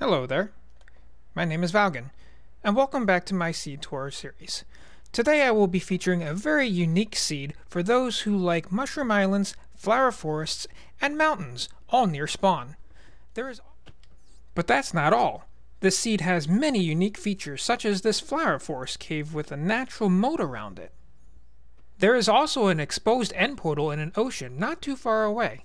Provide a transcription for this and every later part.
Hello there. My name is Valgan, and welcome back to my seed tour series. Today I will be featuring a very unique seed for those who like mushroom islands, flower forests, and mountains, all near spawn. There is But that's not all. This seed has many unique features such as this flower forest cave with a natural moat around it. There is also an exposed end portal in an ocean not too far away.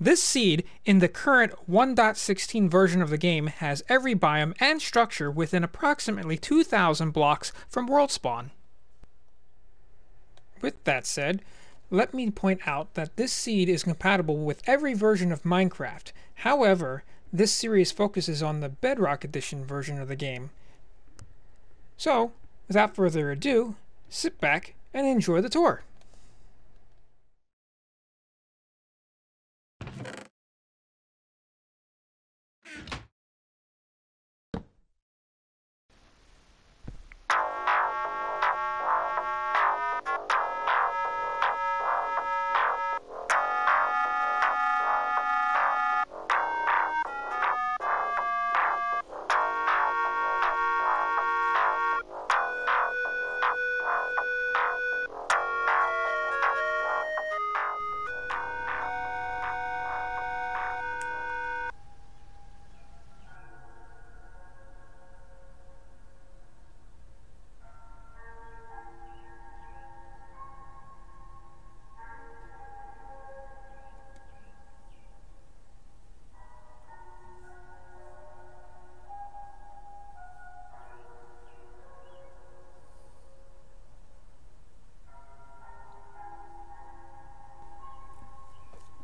This seed, in the current 1.16 version of the game, has every biome and structure within approximately 2,000 blocks from world spawn. With that said, let me point out that this seed is compatible with every version of Minecraft. However, this series focuses on the Bedrock Edition version of the game. So, without further ado, sit back and enjoy the tour.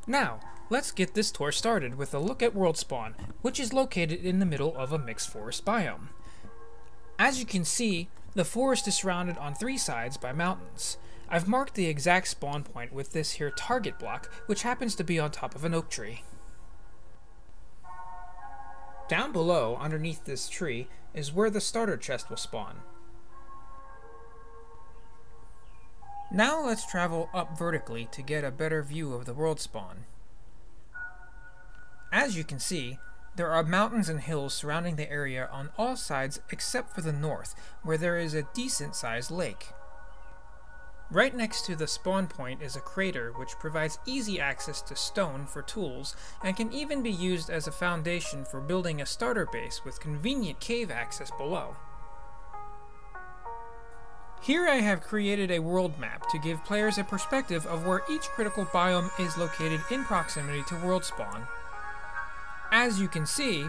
Now, let's get this tour started with a look at World Spawn, which is located in the middle of a mixed forest biome. As you can see, the forest is surrounded on three sides by mountains. I've marked the exact spawn point with this here target block, which happens to be on top of an oak tree. Down below, underneath this tree, is where the starter chest will spawn. Now let's travel up vertically to get a better view of the world spawn. As you can see, there are mountains and hills surrounding the area on all sides except for the north, where there is a decent sized lake. Right next to the spawn point is a crater which provides easy access to stone for tools and can even be used as a foundation for building a starter base with convenient cave access below. Here I have created a world map to give players a perspective of where each critical biome is located in proximity to world spawn. As you can see,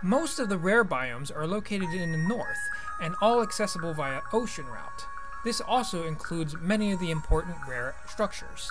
most of the rare biomes are located in the north and all accessible via ocean route. This also includes many of the important rare structures.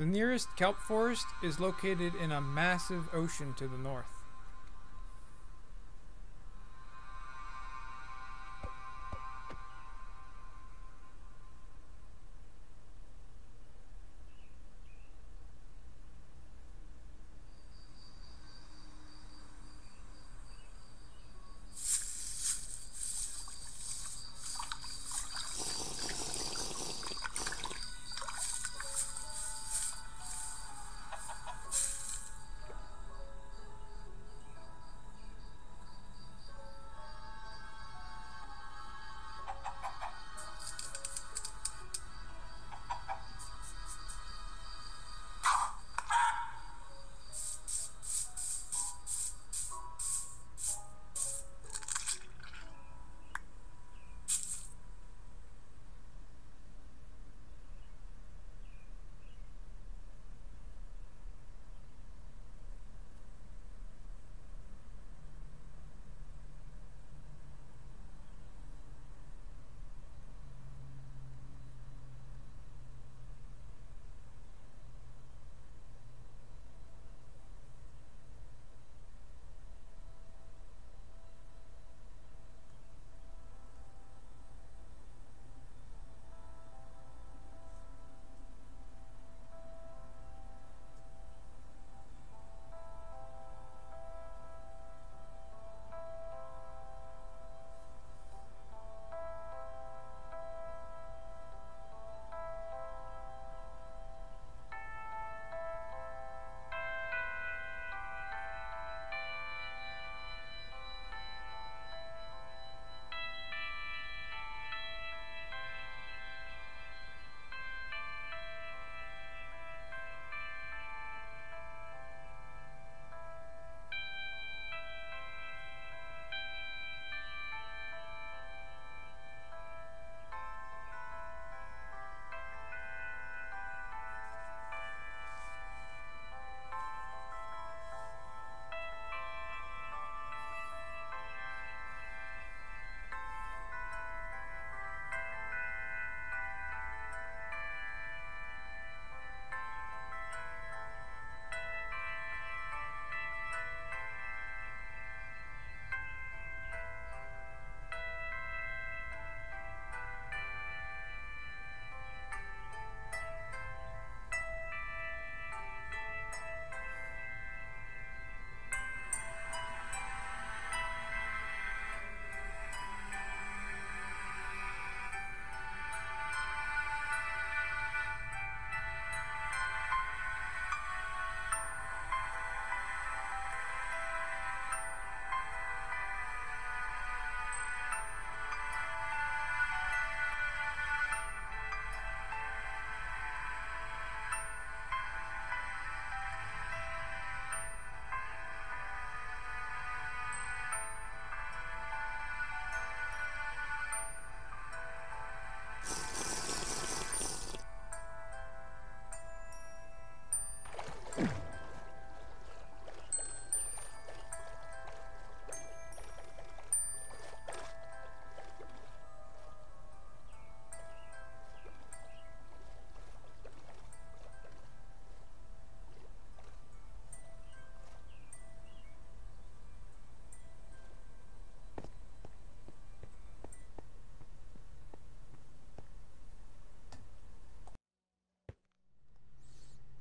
The nearest kelp forest is located in a massive ocean to the north.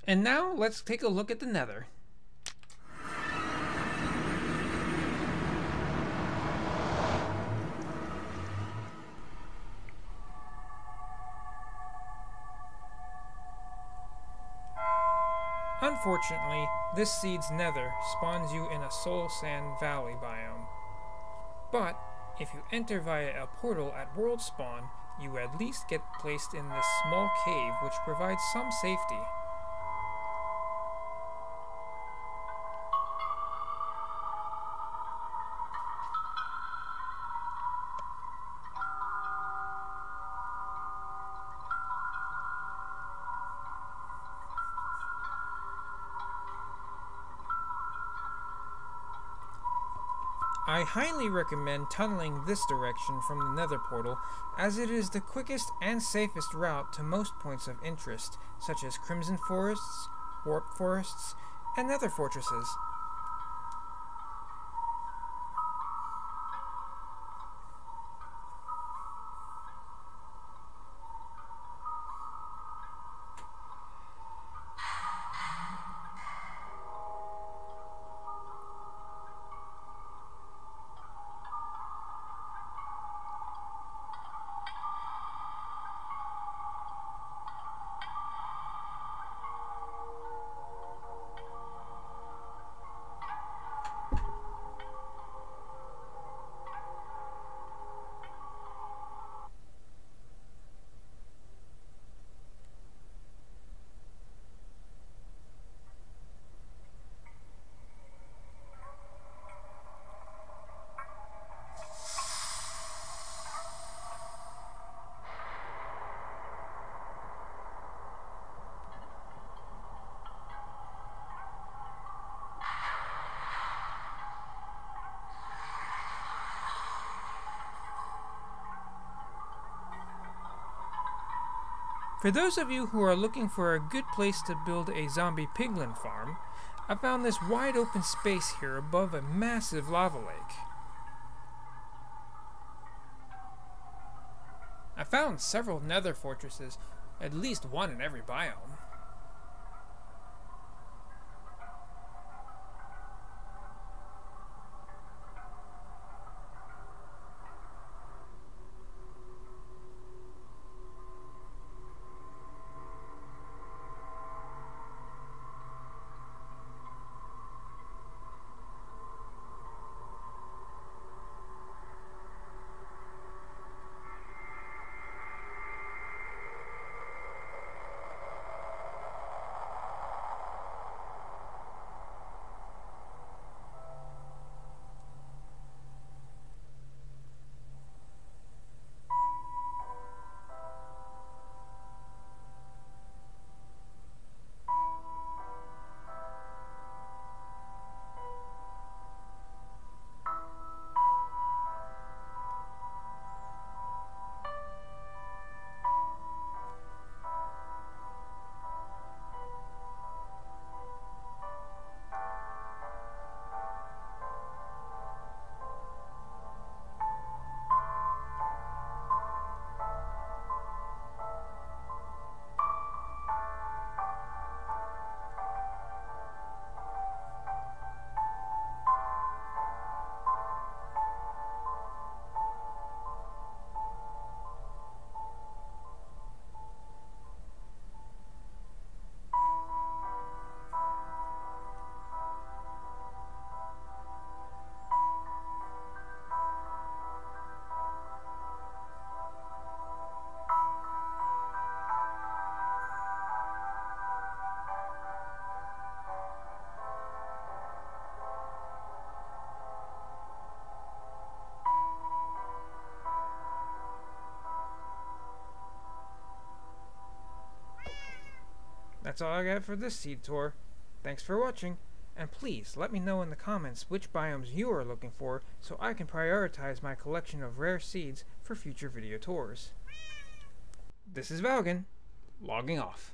And now let's take a look at the nether. Unfortunately, this seed's nether spawns you in a soul sand valley biome. But, if you enter via a portal at world spawn, you at least get placed in this small cave which provides some safety. I highly recommend tunneling this direction from the nether portal, as it is the quickest and safest route to most points of interest, such as Crimson Forests, Warped Forests, and nether fortresses. For those of you who are looking for a good place to build a zombie piglin farm, I found this wide open space here above a massive lava lake. I found several nether fortresses, at least one in every biome. That's all I got for this seed tour. Thanks for watching, and please let me know in the comments which biomes you are looking for so I can prioritize my collection of rare seeds for future video tours. This is Valgan, logging off.